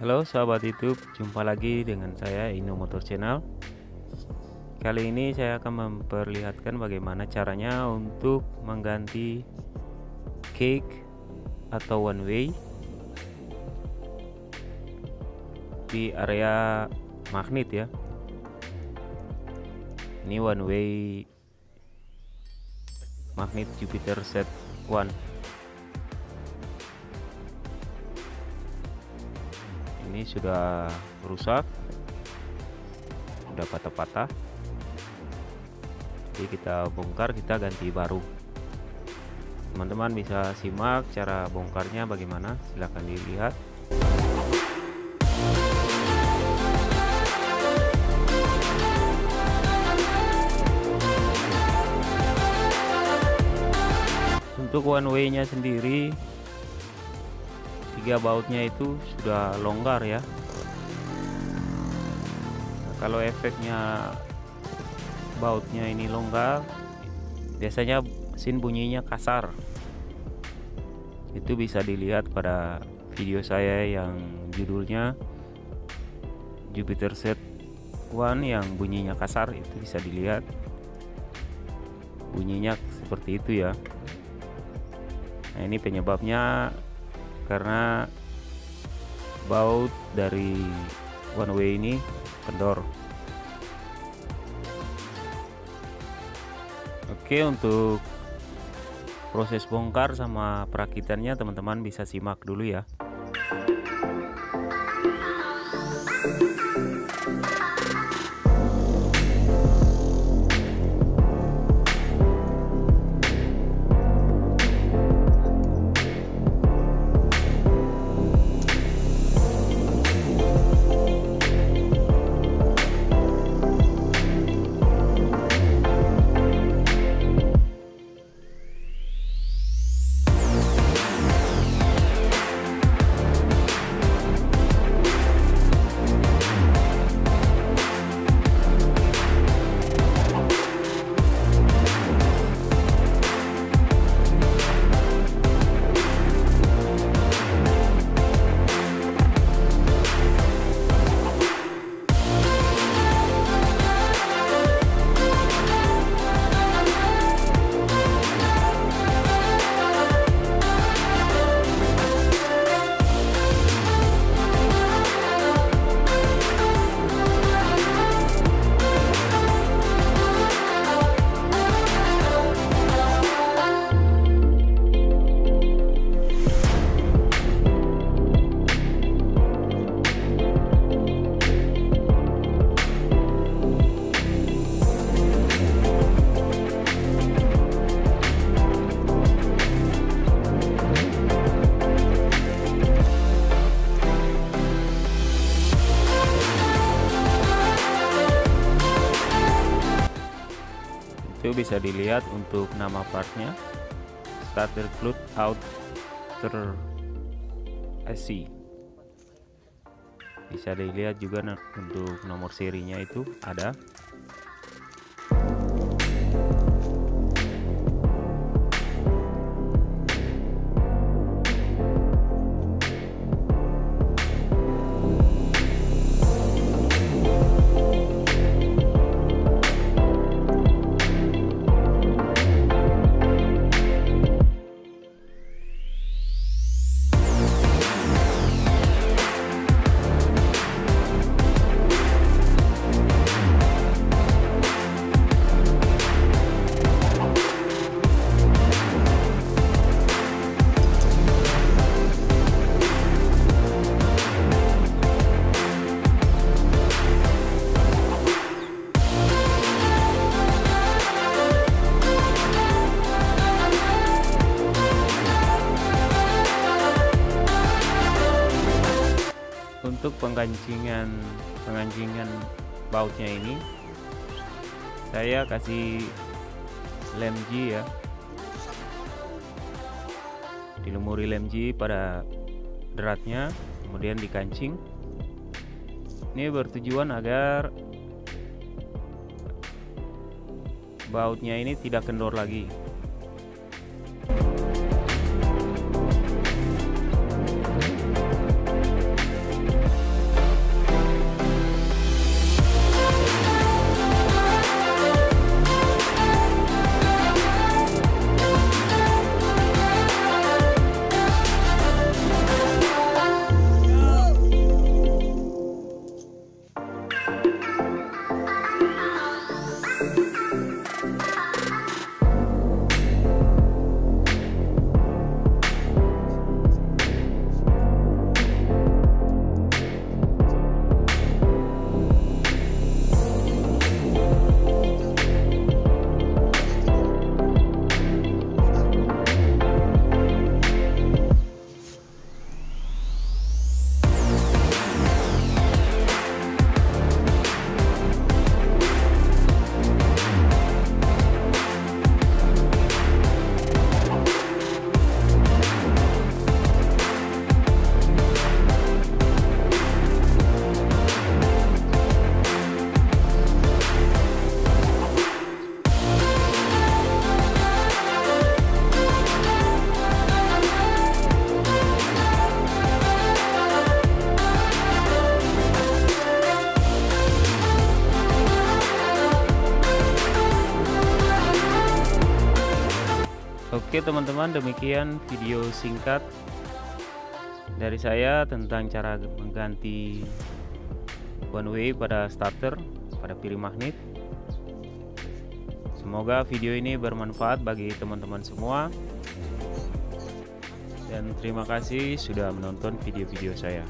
Halo sahabat YouTube, jumpa lagi dengan saya Ino Motor Channel. Kali ini saya akan memperlihatkan bagaimana caranya untuk mengganti cake atau one way di area magnet ya. Ini one way magnet Jupiter Set 1 ini sudah rusak sudah patah-patah. Jadi kita bongkar kita ganti baru. Teman-teman bisa simak cara bongkarnya bagaimana silahkan dilihat. Untuk one way nya sendiri tiga bautnya itu sudah longgar ya. Nah, kalau efeknya bautnya ini longgar biasanya mesin bunyinya kasar. Itu bisa dilihat pada video saya yang judulnya Jupiter Set One yang bunyinya kasar itu bisa dilihat. Bunyinya seperti itu ya. Nah ini penyebabnya karena baut dari one way ini kendor. Oke untuk proses bongkar sama perakitannya teman-teman bisa simak dulu ya itu bisa dilihat untuk nama partnya. Starter clutch outer AC bisa dilihat juga untuk nomor serinya itu ada penggancingan penggancingan bautnya ini saya kasih lem G ya. Dilumuri lem G pada deratnya kemudian dikancing. Ini bertujuan agar bautnya ini tidak kendor lagi Oke teman-teman demikian video singkat dari saya tentang cara mengganti one way pada starter pada piring magnet. Semoga video ini bermanfaat bagi teman-teman semua. Dan terima kasih sudah menonton video-video saya